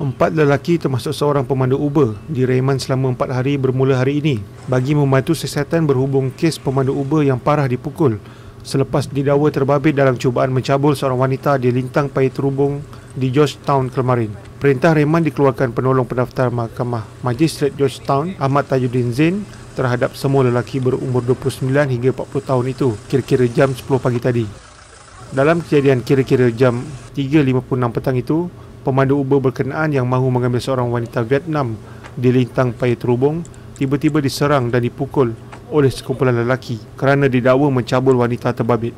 Empat lelaki termasuk seorang pemandu Uber direman selama empat hari bermula hari ini bagi membantu siasatan berhubung kes pemandu Uber yang parah dipukul selepas didakwa terbabit dalam cubaan mencabul seorang wanita di lintang payah terhubung di Georgetown kemarin. Perintah reman dikeluarkan penolong pendaftar Mahkamah Magistrate Georgetown Ahmad Tajuddin Zain terhadap semua lelaki berumur 29 hingga 40 tahun itu kira-kira jam 10 pagi tadi. Dalam kejadian kira-kira jam 3.56 petang itu, pemandu Uber berkenaan yang mahu mengambil seorang wanita Vietnam di lintang payah terhubung tiba-tiba diserang dan dipukul oleh sekumpulan lelaki kerana didakwa mencabul wanita terbabit.